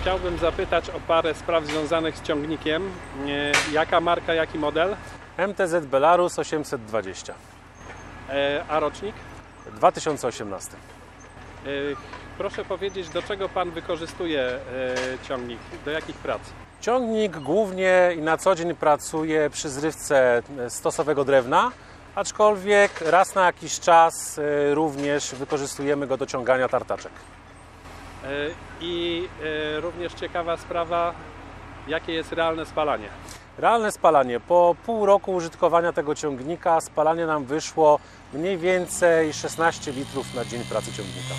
Chciałbym zapytać o parę spraw związanych z ciągnikiem. E, Jaka marka, jaki model? MTZ Belarus 820 E, A rocznik? 2018. E, Proszę powiedzieć, do czego Pan wykorzystuje ciągnik? Do jakich prac? Ciągnik głównie i na co dzień pracuje przy zrywce stosowego drewna, aczkolwiek raz na jakiś czas również wykorzystujemy go do ciągania tartaczek. E, I e, również ciekawa sprawa, jakie jest realne spalanie? Realne spalanie. Po pół roku użytkowania tego ciągnika spalanie nam wyszło mniej więcej 16 litrów na dzień pracy ciągnika.